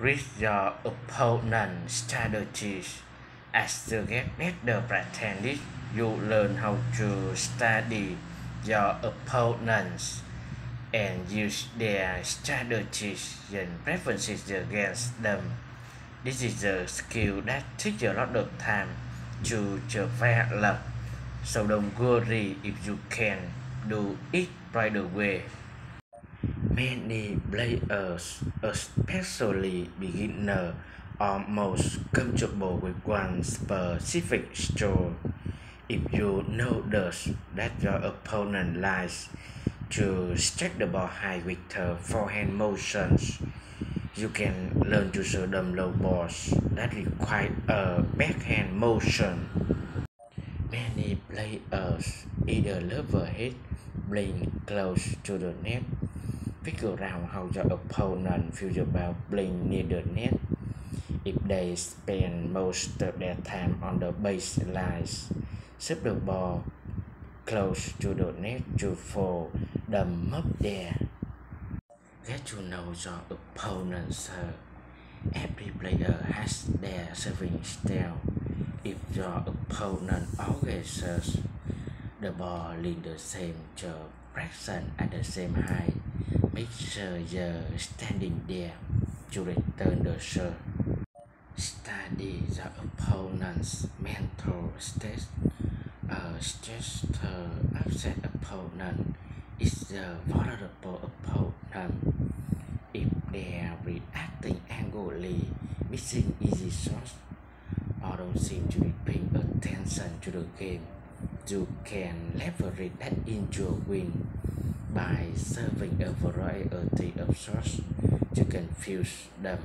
Read your opponent's strategies. As to get better pretending, you learn how to study your opponents and use their strategies and preferences against them. This is a skill that takes a lot of time to develop. So don't worry if you can do it right away. Many players, especially beginners, are most comfortable with one specific stroke. If you notice that your opponent likes to strike the ball high with her forehand motions, you can learn to serve them low balls that require a backhand motion. Many players either level-head playing close to the net pick around how your opponent feels about playing near the net. If they spend most of their time on the baselines, serve the ball close to the net to fall them up there. Get to know your opponent, sir. Every player has their serving style. If your opponent always serves the ball in the same direction at the same height, Make sure you're standing there to return the serve. Study the opponent's mental state. A uh, stressed upset opponent is a vulnerable opponent. If they are reacting angrily, missing easy shots, or don't seem to be paying attention to the game, you can leverage that into a win by serving a variety of shots to confuse them